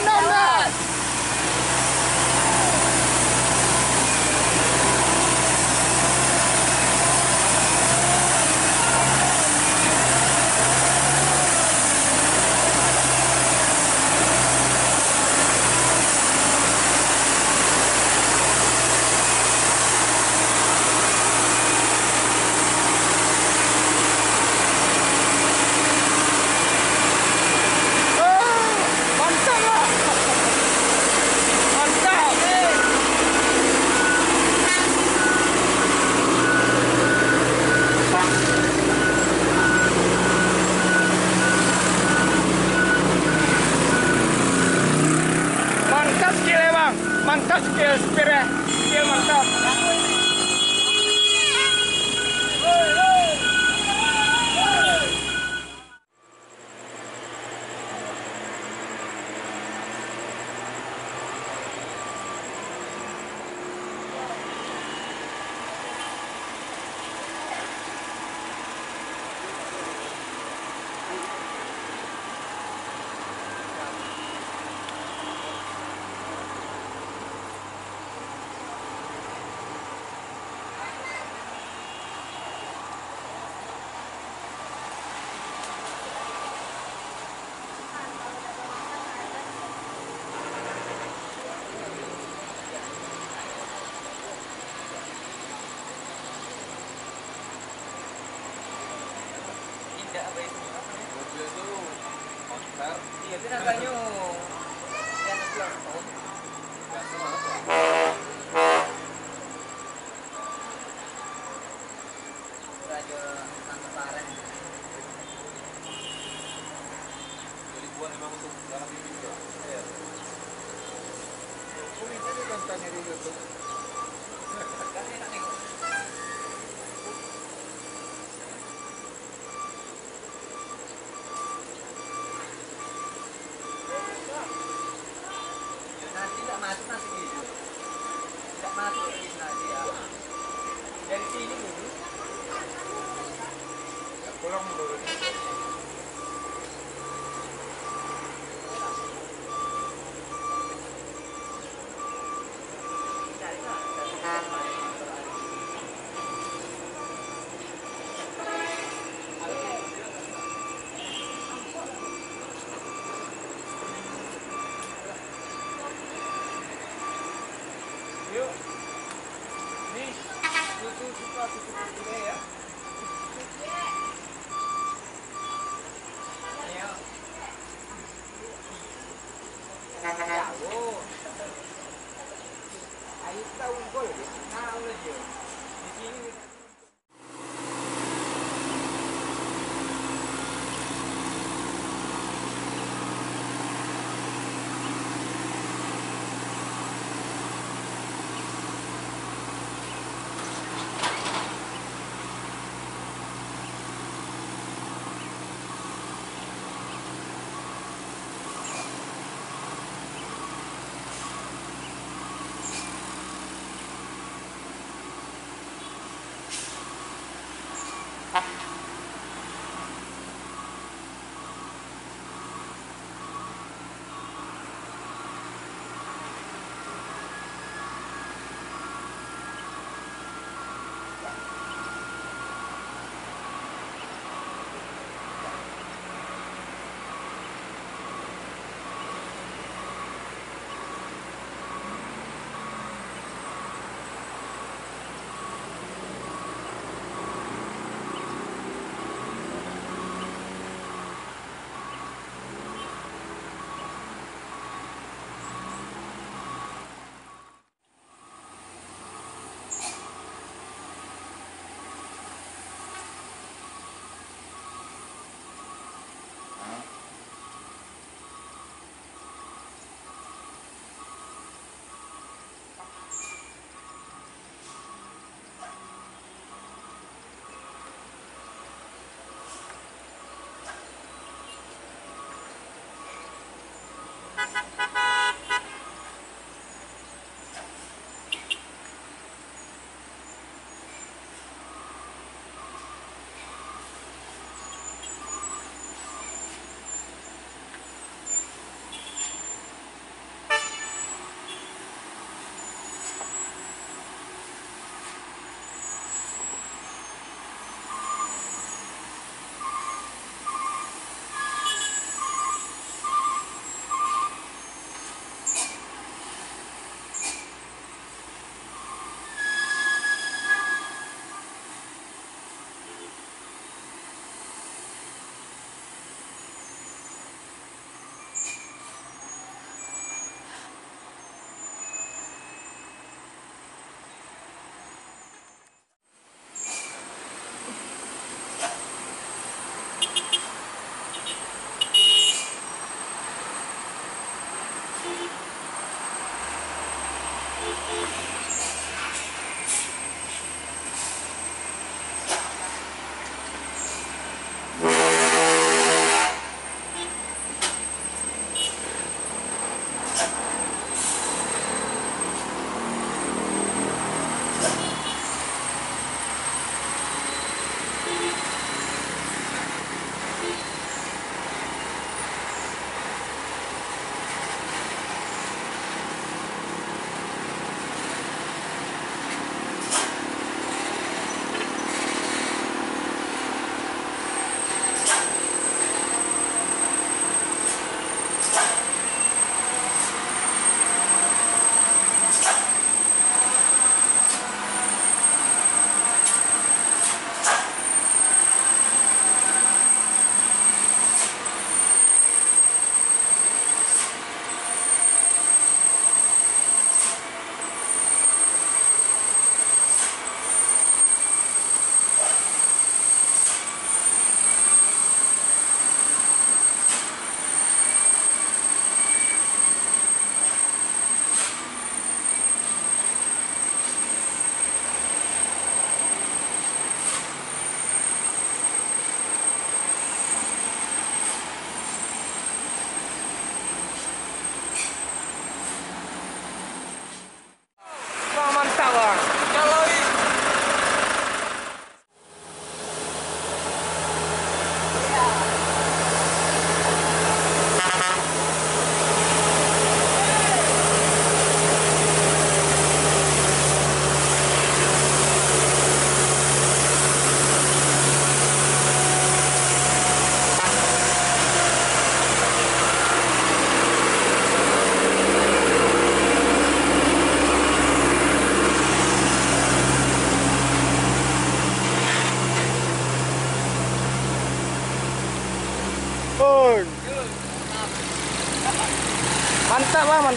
到不到 Nagagayo. Yan ang plan ko. Yan ang. Oh. Ahí está un gol. Ah, un.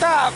Так,